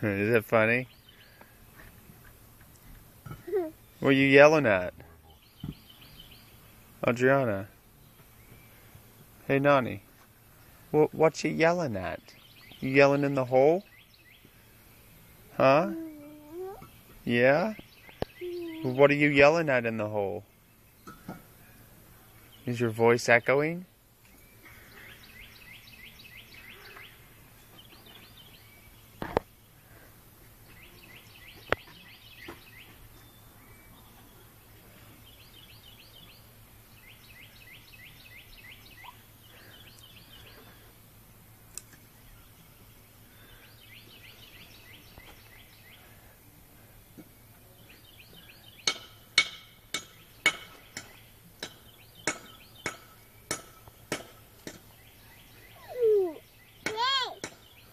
Is it funny? What are you yelling at? Audrianna. Hey, Naunie. What, what you yelling at? You yelling in the hole? Huh? Yeah? What are you yelling at in the hole? Is your voice echoing?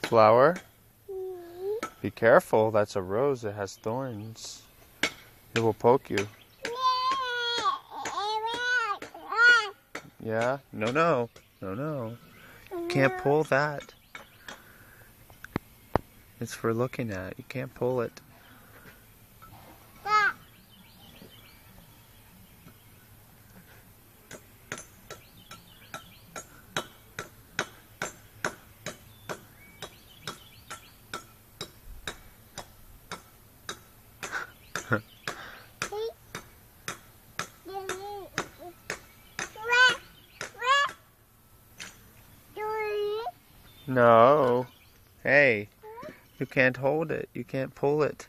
Flower? Be careful, that's a rose that has thorns. It will poke you. Yeah? No, no. No, no. Can't pull that. It's for looking at. You can't pull it. No. Hey, you can't hold it. You can't pull it.